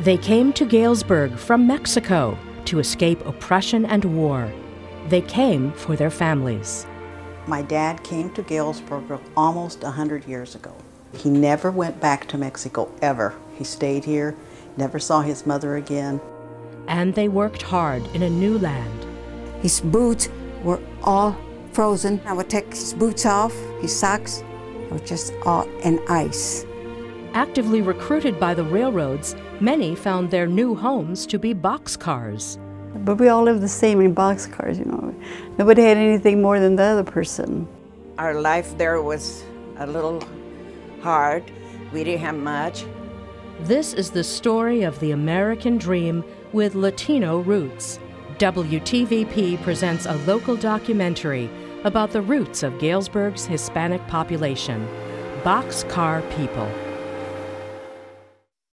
They came to Galesburg from Mexico to escape oppression and war. They came for their families. My dad came to Galesburg almost 100 years ago. He never went back to Mexico, ever. He stayed here, never saw his mother again. And they worked hard in a new land. His boots were all frozen. I would take his boots off, his socks, were just all in ice. Actively recruited by the railroads, many found their new homes to be boxcars. But we all lived the same in boxcars, you know. Nobody had anything more than the other person. Our life there was a little hard. We didn't have much. This is the story of the American dream with Latino roots. WTVP presents a local documentary about the roots of Galesburg's Hispanic population, Boxcar People.